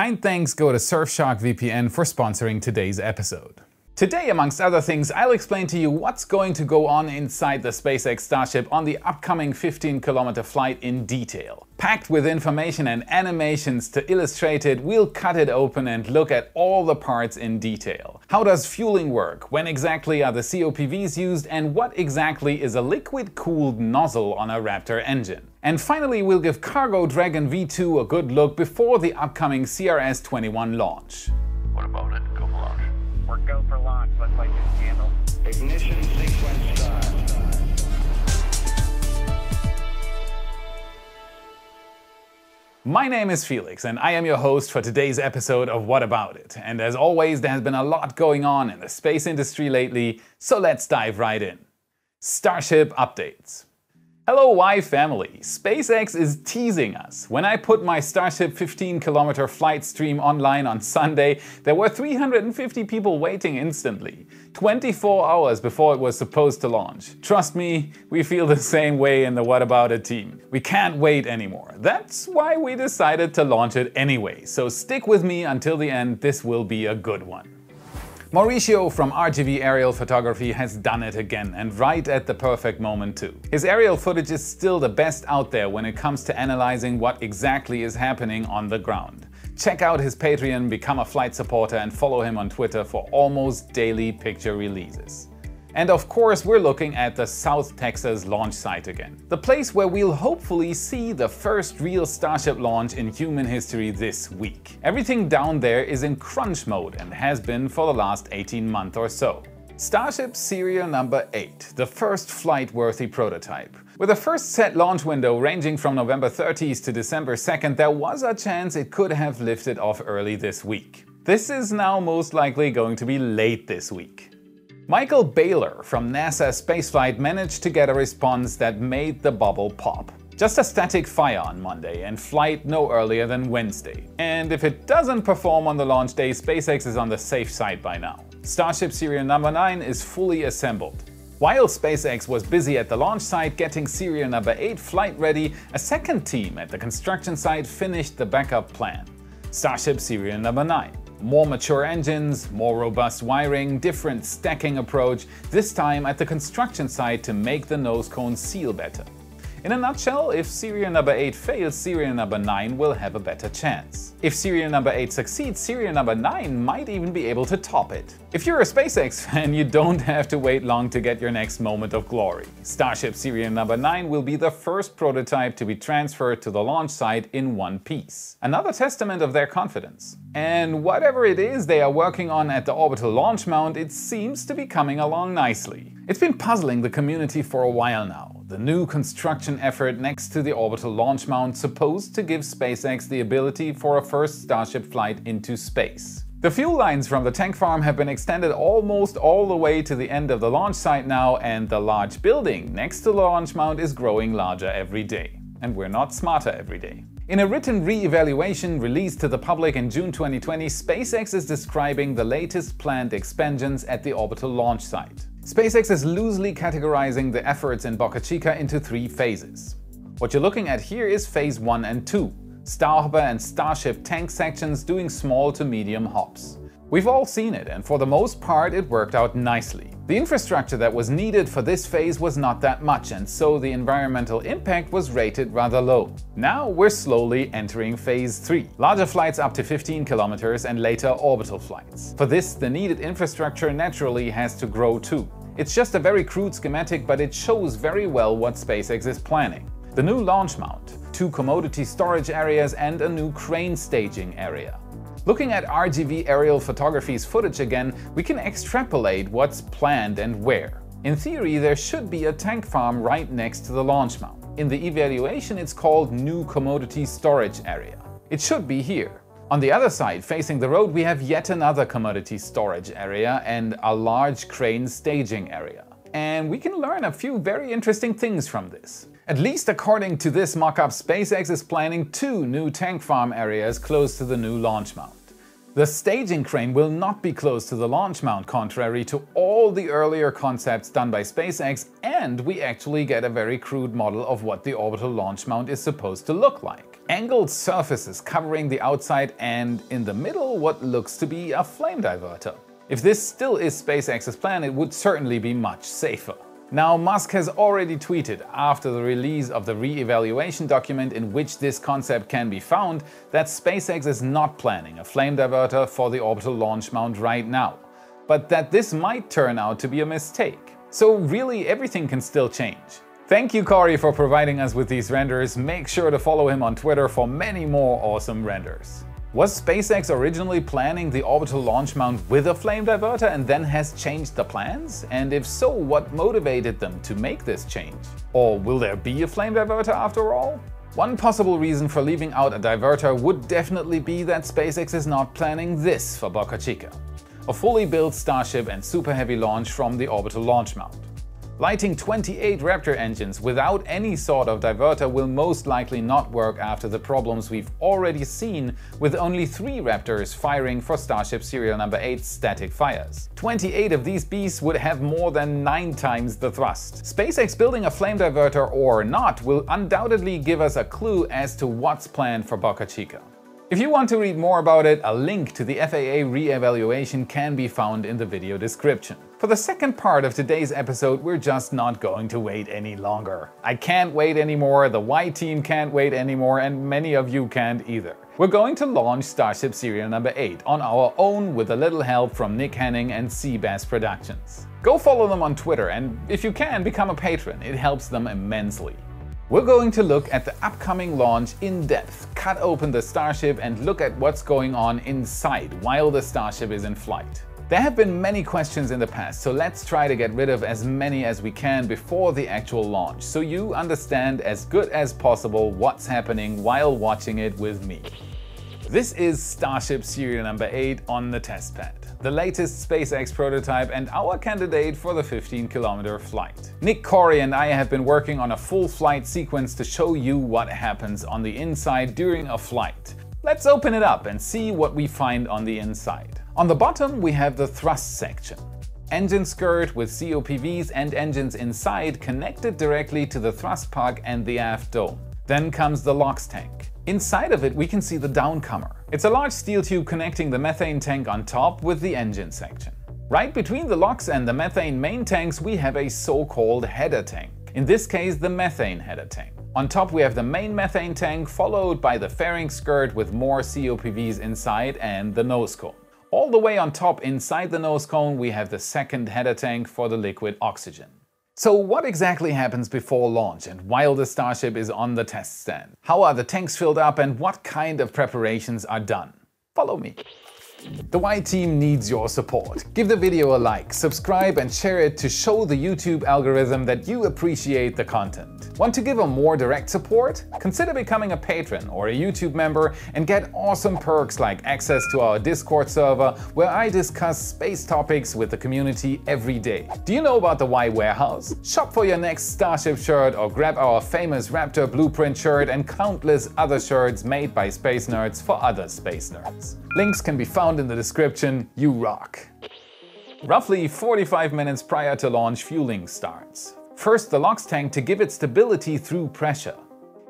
Kind thanks go to Surfshark VPN for sponsoring today's episode. Today, amongst other things, I'll explain to you what's going to go on inside the SpaceX Starship on the upcoming 15 kilometer flight in detail. Packed with information and animations to illustrate it, we'll cut it open and look at all the parts in detail. How does fueling work? When exactly are the COPVs used? And what exactly is a liquid-cooled nozzle on a Raptor engine? And finally, we'll give Cargo Dragon V2 a good look before the upcoming CRS-21 launch. What about it? Go for launch. We're go for launch. My name is Felix and I am your host for today's episode of What About It. And as always, there has been a lot going on in the space industry lately, so let's dive right in. Starship updates. Hello Y family! SpaceX is teasing us. When I put my Starship 15 kilometer flight stream online on Sunday, there were 350 people waiting instantly, 24 hours before it was supposed to launch. Trust me, we feel the same way in the What About It team. We can't wait anymore. That's why we decided to launch it anyway, so stick with me until the end, this will be a good one. Mauricio from RGV Aerial Photography has done it again, and right at the perfect moment too. His aerial footage is still the best out there when it comes to analyzing what exactly is happening on the ground. Check out his Patreon, become a flight supporter and follow him on Twitter for almost daily picture releases. And of course, we're looking at the South Texas launch site again. The place where we'll hopefully see the first real Starship launch in human history this week. Everything down there is in crunch mode and has been for the last 18 months or so. Starship serial number 8, the first flight-worthy prototype. With a first set launch window ranging from November 30th to December 2nd, there was a chance it could have lifted off early this week. This is now most likely going to be late this week. Michael Baylor from NASA Spaceflight managed to get a response that made the bubble pop. Just a static fire on Monday and flight no earlier than Wednesday. And if it doesn't perform on the launch day, SpaceX is on the safe side by now. Starship serial number 9 is fully assembled. While SpaceX was busy at the launch site getting serial number 8 flight ready, a second team at the construction site finished the backup plan. Starship serial number 9. More mature engines, more robust wiring, different stacking approach, this time at the construction site to make the nose cone seal better. In a nutshell, if serial number 8 fails, serial number 9 will have a better chance. If serial number 8 succeeds, serial number 9 might even be able to top it. If you're a SpaceX fan, you don't have to wait long to get your next moment of glory. Starship serial number 9 will be the first prototype to be transferred to the launch site in one piece. Another testament of their confidence. And whatever it is they are working on at the orbital launch mount, it seems to be coming along nicely. It's been puzzling the community for a while now. The new construction effort next to the orbital launch mount supposed to give SpaceX the ability for a first Starship flight into space. The fuel lines from the tank farm have been extended almost all the way to the end of the launch site now and the large building next to the launch mount is growing larger every day. And we're not smarter every day. In a written re-evaluation released to the public in June 2020, SpaceX is describing the latest planned expansions at the orbital launch site. SpaceX is loosely categorizing the efforts in Boca Chica into three phases. What you're looking at here is phase 1 and 2, Starhopper and Starship tank sections doing small to medium hops. We've all seen it, and for the most part it worked out nicely. The infrastructure that was needed for this phase was not that much, and so the environmental impact was rated rather low. Now we're slowly entering phase 3, larger flights up to 15 kilometers and later orbital flights. For this, the needed infrastructure naturally has to grow too. It's just a very crude schematic, but it shows very well what SpaceX is planning. The new launch mount, two commodity storage areas and a new crane staging area. Looking at RGV aerial photography's footage again, we can extrapolate what's planned and where. In theory, there should be a tank farm right next to the launch mount. In the evaluation, it's called New Commodity Storage Area. It should be here. On the other side, facing the road, we have yet another commodity storage area and a large crane staging area. And we can learn a few very interesting things from this. At least according to this mockup, SpaceX is planning two new tank farm areas close to the new launch mount. The staging crane will not be close to the launch mount contrary to all the earlier concepts done by SpaceX and we actually get a very crude model of what the orbital launch mount is supposed to look like. angled surfaces covering the outside and in the middle what looks to be a flame diverter. If this still is SpaceX's plan, it would certainly be much safer. Now, Musk has already tweeted after the release of the re-evaluation document in which this concept can be found that SpaceX is not planning a flame diverter for the orbital launch mount right now, but that this might turn out to be a mistake. So really everything can still change. Thank you Corey for providing us with these renders, make sure to follow him on Twitter for many more awesome renders. Was SpaceX originally planning the orbital launch mount with a flame diverter and then has changed the plans? And if so, what motivated them to make this change? Or will there be a flame diverter after all? One possible reason for leaving out a diverter would definitely be that SpaceX is not planning this for Boca Chica. A fully built Starship and Super Heavy launch from the orbital launch mount. Lighting 28 Raptor engines without any sort of diverter will most likely not work after the problems we've already seen with only 3 Raptors firing for Starship serial number 8 static fires. 28 of these beasts would have more than 9 times the thrust. SpaceX building a flame diverter or not will undoubtedly give us a clue as to what's planned for Boca Chica. If you want to read more about it, a link to the FAA re-evaluation can be found in the video description. For the second part of today's episode, we're just not going to wait any longer. I can't wait anymore, the Y team can't wait anymore, and many of you can't either. We're going to launch Starship Serial number 8 on our own with a little help from Nick Henning and Seabass Productions. Go follow them on Twitter and if you can, become a patron, it helps them immensely. We're going to look at the upcoming launch in depth, cut open the Starship and look at what's going on inside while the Starship is in flight. There have been many questions in the past, so let's try to get rid of as many as we can before the actual launch, so you understand as good as possible what's happening while watching it with me. This is Starship serial number 8 on the testpad the latest SpaceX prototype and our candidate for the 15 kilometer flight. Nick Corey and I have been working on a full flight sequence to show you what happens on the inside during a flight. Let's open it up and see what we find on the inside. On the bottom we have the thrust section. Engine skirt with COPVs and engines inside connected directly to the thrust puck and the aft dome. Then comes the LOX tank. Inside of it we can see the downcomer. It's a large steel tube connecting the methane tank on top with the engine section. Right between the LOX and the methane main tanks we have a so-called header tank. In this case the methane header tank. On top we have the main methane tank followed by the fairing skirt with more COPVs inside and the nose cone. All the way on top inside the nose cone we have the second header tank for the liquid oxygen. So what exactly happens before launch and while the Starship is on the test stand? How are the tanks filled up and what kind of preparations are done? Follow me. The Y team needs your support. Give the video a like, subscribe and share it to show the YouTube algorithm that you appreciate the content. Want to give a more direct support? Consider becoming a patron or a YouTube member and get awesome perks like access to our Discord server where I discuss space topics with the community every day. Do you know about the Y Warehouse? Shop for your next Starship shirt or grab our famous Raptor Blueprint shirt and countless other shirts made by space nerds for other space nerds. Links can be found in the description. You rock! Roughly 45 minutes prior to launch, fueling starts. First, the LOX tank to give it stability through pressure.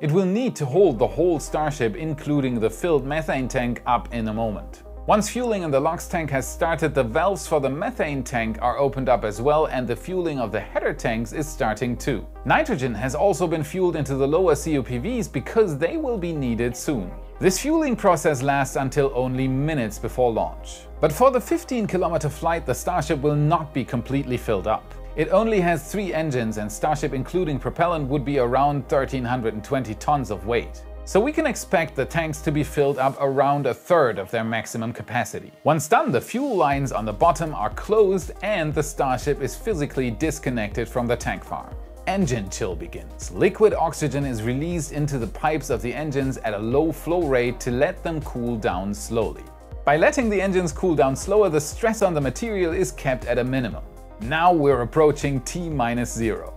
It will need to hold the whole Starship, including the filled methane tank, up in a moment. Once fueling in the LOX tank has started, the valves for the methane tank are opened up as well and the fueling of the header tanks is starting too. Nitrogen has also been fueled into the lower COPVs because they will be needed soon. This fueling process lasts until only minutes before launch. But for the 15 kilometer flight, the Starship will not be completely filled up. It only has three engines and Starship including propellant would be around 1320 tons of weight. So we can expect the tanks to be filled up around a third of their maximum capacity. Once done, the fuel lines on the bottom are closed and the Starship is physically disconnected from the tank farm engine chill begins. Liquid oxygen is released into the pipes of the engines at a low flow rate to let them cool down slowly. By letting the engines cool down slower, the stress on the material is kept at a minimum. Now we're approaching T-0.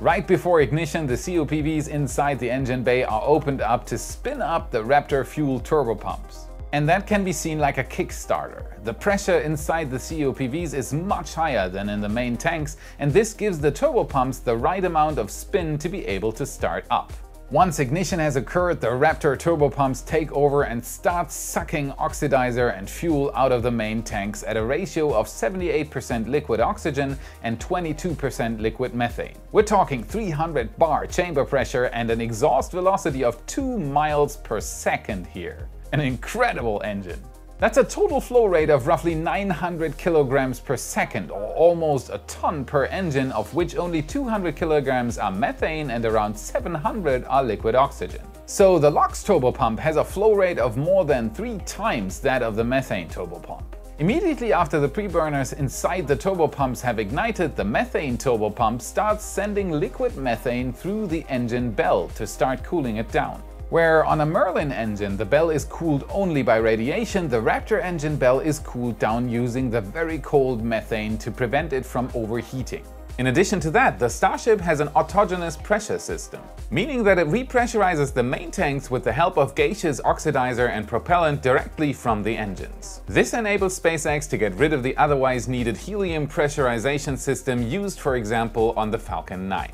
Right before ignition, the COPVs inside the engine bay are opened up to spin up the Raptor fuel turbopumps. And that can be seen like a Kickstarter. The pressure inside the COPVs is much higher than in the main tanks, and this gives the turbopumps the right amount of spin to be able to start up. Once ignition has occurred, the Raptor turbopumps take over and start sucking oxidizer and fuel out of the main tanks at a ratio of 78% liquid oxygen and 22% liquid methane. We're talking 300 bar chamber pressure and an exhaust velocity of 2 miles per second here. An incredible engine. That's a total flow rate of roughly 900 kilograms per second, or almost a ton per engine, of which only 200 kilograms are methane and around 700 are liquid oxygen. So the LOX turbopump has a flow rate of more than three times that of the methane turbopump. Immediately after the preburners inside the turbopumps have ignited, the methane turbopump starts sending liquid methane through the engine bell to start cooling it down. Where on a Merlin engine the bell is cooled only by radiation, the Raptor engine bell is cooled down using the very cold methane to prevent it from overheating. In addition to that, the Starship has an autogenous pressure system, meaning that it repressurizes the main tanks with the help of gaseous oxidizer and propellant directly from the engines. This enables SpaceX to get rid of the otherwise needed helium pressurization system used for example on the Falcon 9.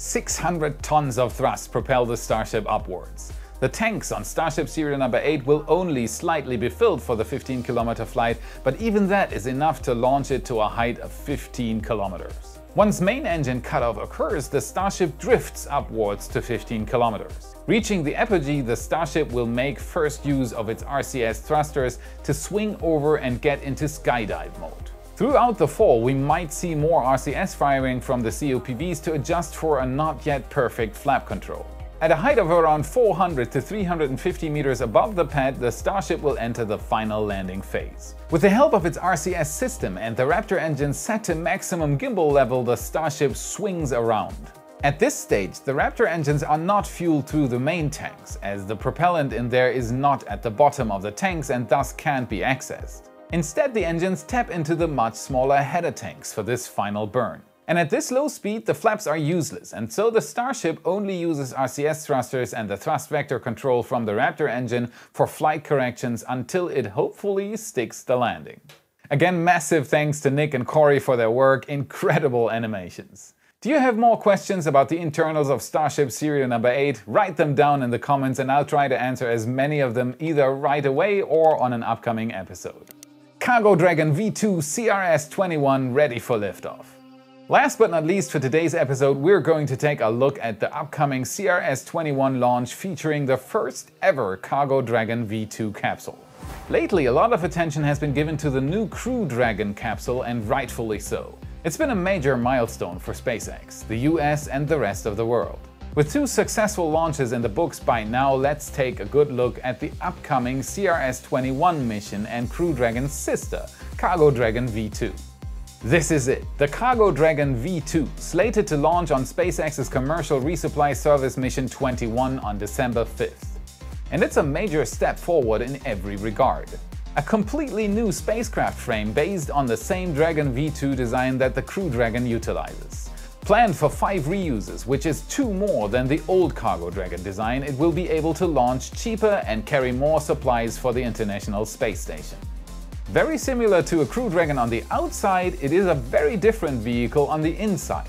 600 tons of thrust propel the Starship upwards. The tanks on Starship serial number 8 will only slightly be filled for the 15 kilometer flight, but even that is enough to launch it to a height of 15 kilometers. Once main engine cutoff occurs, the Starship drifts upwards to 15 kilometers. Reaching the apogee, the Starship will make first use of its RCS thrusters to swing over and get into skydive mode. Throughout the fall, we might see more RCS firing from the COPVs to adjust for a not yet perfect flap control. At a height of around 400 to 350 meters above the pad, the Starship will enter the final landing phase. With the help of its RCS system and the Raptor engine set to maximum gimbal level, the Starship swings around. At this stage, the Raptor engines are not fueled through the main tanks, as the propellant in there is not at the bottom of the tanks and thus can't be accessed. Instead, the engines tap into the much smaller header tanks for this final burn. And at this low speed, the flaps are useless, and so the Starship only uses RCS thrusters and the thrust vector control from the Raptor engine for flight corrections until it hopefully sticks the landing. Again, massive thanks to Nick and Corey for their work, incredible animations. Do you have more questions about the internals of Starship serial number 8? Write them down in the comments and I'll try to answer as many of them either right away or on an upcoming episode. Cargo Dragon V2 CRS-21 ready for liftoff. Last but not least for today's episode, we're going to take a look at the upcoming CRS-21 launch featuring the first ever Cargo Dragon V2 capsule. Lately, a lot of attention has been given to the new Crew Dragon capsule and rightfully so. It's been a major milestone for SpaceX, the US and the rest of the world. With two successful launches in the books by now, let's take a good look at the upcoming CRS-21 mission and Crew Dragon's sister, Cargo Dragon V2. This is it, the Cargo Dragon V2, slated to launch on SpaceX's commercial resupply service mission 21 on December 5th. And it's a major step forward in every regard. A completely new spacecraft frame based on the same Dragon V2 design that the Crew Dragon utilizes. Planned for 5 reuses, which is 2 more than the old Cargo Dragon design, it will be able to launch cheaper and carry more supplies for the International Space Station. Very similar to a Crew Dragon on the outside, it is a very different vehicle on the inside.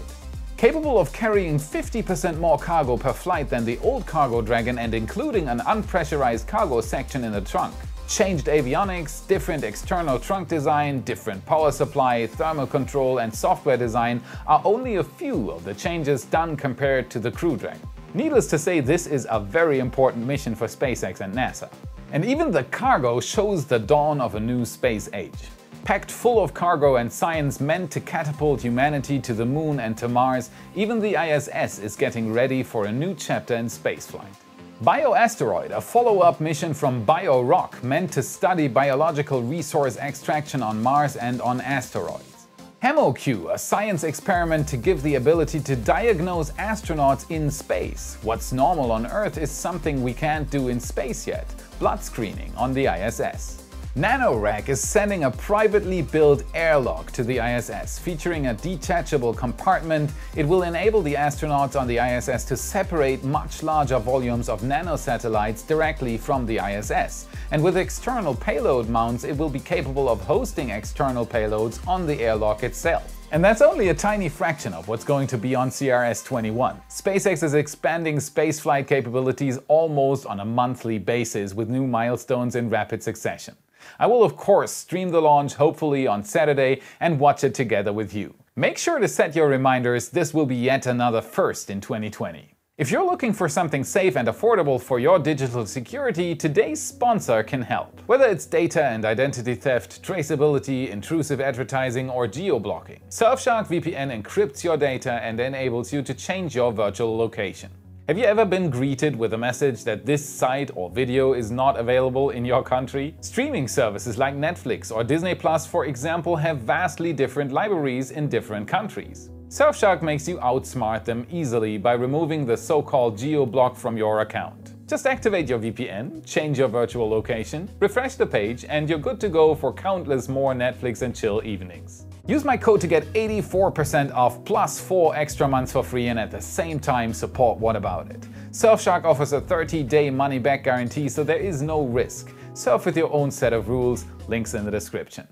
Capable of carrying 50% more cargo per flight than the old Cargo Dragon and including an unpressurized cargo section in the trunk changed avionics, different external trunk design, different power supply, thermal control and software design are only a few of the changes done compared to the Crew Dragon. Needless to say, this is a very important mission for SpaceX and NASA. And even the cargo shows the dawn of a new space age. Packed full of cargo and science meant to catapult humanity to the moon and to Mars, even the ISS is getting ready for a new chapter in spaceflight. BioAsteroid, a follow-up mission from BioRock meant to study biological resource extraction on Mars and on asteroids. HemoCue, a science experiment to give the ability to diagnose astronauts in space. What's normal on Earth is something we can't do in space yet, blood screening on the ISS. NanoRack is sending a privately built airlock to the ISS. Featuring a detachable compartment, it will enable the astronauts on the ISS to separate much larger volumes of nanosatellites directly from the ISS. And with external payload mounts, it will be capable of hosting external payloads on the airlock itself. And that's only a tiny fraction of what's going to be on CRS-21. SpaceX is expanding spaceflight capabilities almost on a monthly basis with new milestones in rapid succession. I will of course stream the launch hopefully on Saturday and watch it together with you. Make sure to set your reminders, this will be yet another first in 2020. If you're looking for something safe and affordable for your digital security, today's sponsor can help. Whether it's data and identity theft, traceability, intrusive advertising, or geo-blocking, Surfshark VPN encrypts your data and enables you to change your virtual location. Have you ever been greeted with a message that this site or video is not available in your country? Streaming services like Netflix or Disney Plus, for example, have vastly different libraries in different countries. Surfshark makes you outsmart them easily by removing the so-called geo-block from your account. Just activate your VPN, change your virtual location, refresh the page, and you're good to go for countless more Netflix and chill evenings. Use my code to get 84% off plus 4 extra months for free and at the same time support What About It. Surfshark offers a 30-day money-back guarantee so there is no risk. Surf with your own set of rules, links in the description.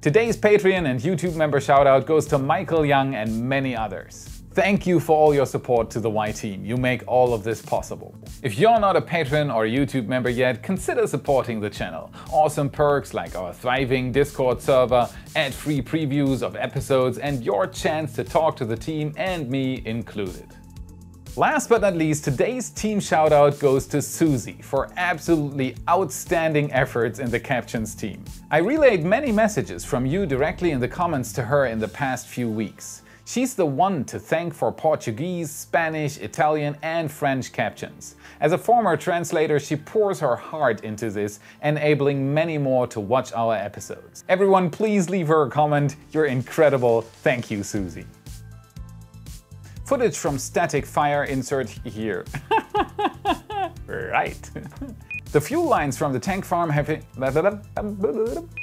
Today's Patreon and YouTube member shoutout goes to Michael Young and many others. Thank you for all your support to the Y team. You make all of this possible. If you're not a patron or a YouTube member yet, consider supporting the channel. Awesome perks like our thriving Discord server, ad-free previews of episodes, and your chance to talk to the team and me included. Last but not least, today's team shoutout goes to Susie for absolutely outstanding efforts in the captions team. I relayed many messages from you directly in the comments to her in the past few weeks. She's the one to thank for Portuguese, Spanish, Italian, and French captions. As a former translator, she pours her heart into this, enabling many more to watch our episodes. Everyone, please leave her a comment. You're incredible. Thank you, Susie. Footage from static fire insert here. right. The fuel lines from the tank farm have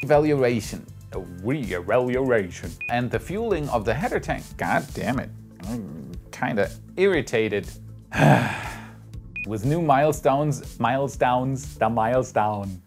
evaluation. A re-evaluation. And the fueling of the header tank. God damn it. I'm kinda irritated. With new milestones, milestones, the milestone.